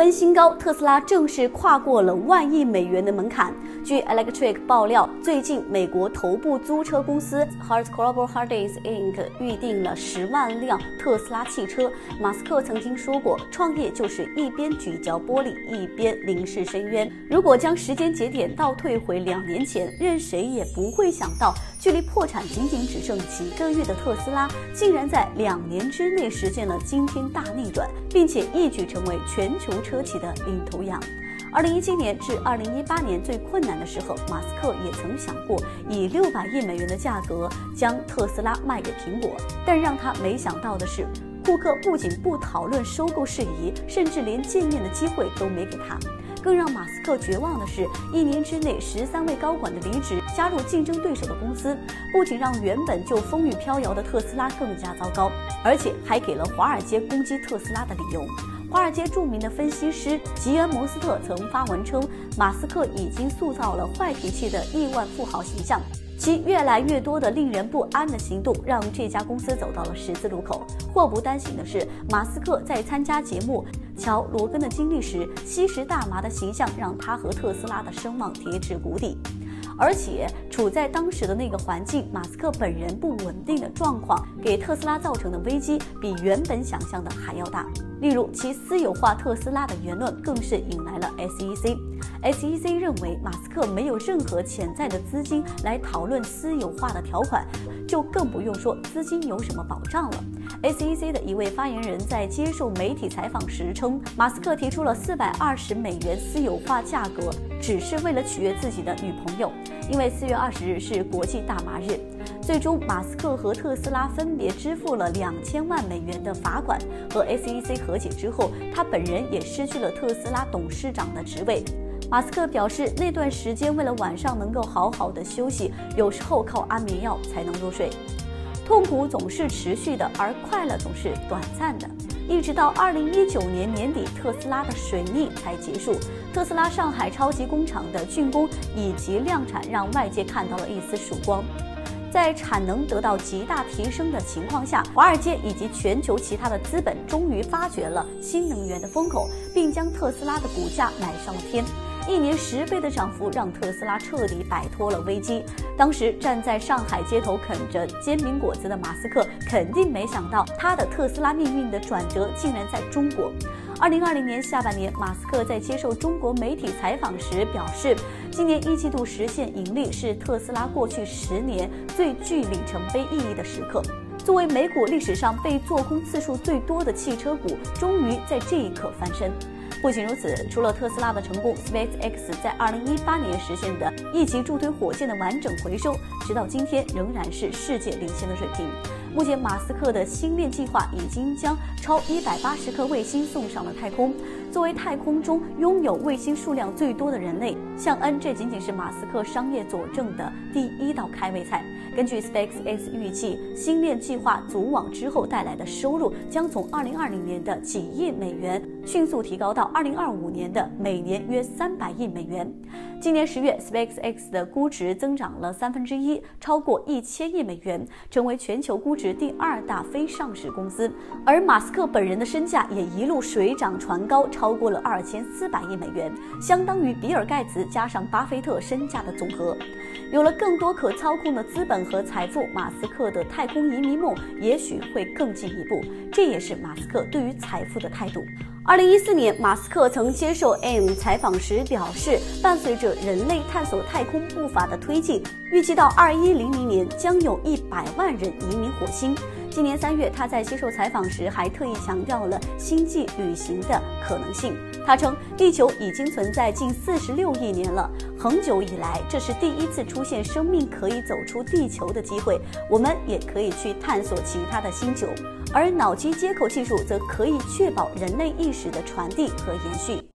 奔新高，特斯拉正式跨过了万亿美元的门槛。据 Electric 爆料，最近美国头部租车公司 Hertz Global Holdings Inc. 预定了十万辆特斯拉汽车。马斯克曾经说过，创业就是一边咀嚼玻璃，一边凝视深渊。如果将时间节点倒退回两年前，任谁也不会想到，距离破产仅仅只剩几个月的特斯拉，竟然在两年之内实现了惊天大逆转，并且一举成为全球车企的领头羊。二零一七年至二零一八年最困难的时候，马斯克也曾想过以六百亿美元的价格将特斯拉卖给苹果，但让他没想到的是，库克不仅不讨论收购事宜，甚至连见面的机会都没给他。更让马斯克绝望的是，一年之内十三位高管的离职，加入竞争对手的公司，不仅让原本就风雨飘摇的特斯拉更加糟糕，而且还给了华尔街攻击特斯拉的理由。华尔街著名的分析师吉恩·摩斯特曾发文称，马斯克已经塑造了坏脾气的亿万富豪形象。其越来越多的令人不安的行动，让这家公司走到了十字路口。祸不单行的是，马斯克在参加节目《乔·罗根的经历》时，吸食大麻的形象，让他和特斯拉的声望跌至谷底。而且处在当时的那个环境，马斯克本人不稳定的状况给特斯拉造成的危机比原本想象的还要大。例如，其私有化特斯拉的言论更是引来了 SEC。SEC 认为马斯克没有任何潜在的资金来讨论私有化的条款，就更不用说资金有什么保障了。SEC 的一位发言人在接受媒体采访时称，马斯克提出了四百二十美元私有化价格，只是为了取悦自己的女朋友。因为四月二十日是国际大麻日，最终马斯克和特斯拉分别支付了两千万美元的罚款。和 SEC 和解之后，他本人也失去了特斯拉董事长的职位。马斯克表示，那段时间为了晚上能够好好的休息，有时候靠安眠药才能入睡。痛苦总是持续的，而快乐总是短暂的。一直到二零一九年年底，特斯拉的水逆才结束。特斯拉上海超级工厂的竣工以及量产，让外界看到了一丝曙光。在产能得到极大提升的情况下，华尔街以及全球其他的资本终于发掘了新能源的风口，并将特斯拉的股价买上了天。一年十倍的涨幅让特斯拉彻底摆脱了危机。当时站在上海街头啃着煎饼果子的马斯克，肯定没想到他的特斯拉命运的转折竟然在中国。二零二零年下半年，马斯克在接受中国媒体采访时表示，今年一季度实现盈利是特斯拉过去十年最具里程碑意义的时刻。作为美股历史上被做空次数最多的汽车股，终于在这一刻翻身。不仅如此，除了特斯拉的成功，SpaceX 在2018年实现的一级助推火箭的完整回收，直到今天仍然是世界领先的水平。目前，马斯克的星链计划已经将超180颗卫星送上了太空。作为太空中拥有卫星数量最多的人类，向恩这仅仅是马斯克商业佐证的第一道开胃菜。根据 SpaceX 预计，星链计划组网之后带来的收入将从2020年的几亿美元迅速提高到2025年的每年约300亿美元。今年十月，SpaceX 的估值增长了三分之一，超过一千亿美元，成为全球估值第二大非上市公司。而马斯克本人的身价也一路水涨船高。超过了二千四百亿美元，相当于比尔盖茨加上巴菲特身价的总和。有了更多可操控的资本和财富，马斯克的太空移民梦也许会更进一步。这也是马斯克对于财富的态度。二零一四年，马斯克曾接受 M 采访时表示，伴随着人类探索太空步伐的推进，预计到二一零零年将有一百万人移民火星。今年三月，他在接受采访时还特意强调了星际旅行的可能性。他称，地球已经存在近四十六亿年了，很久以来，这是第一次出现生命可以走出地球的机会。我们也可以去探索其他的星球，而脑机接口技术则可以确保人类意识的传递和延续。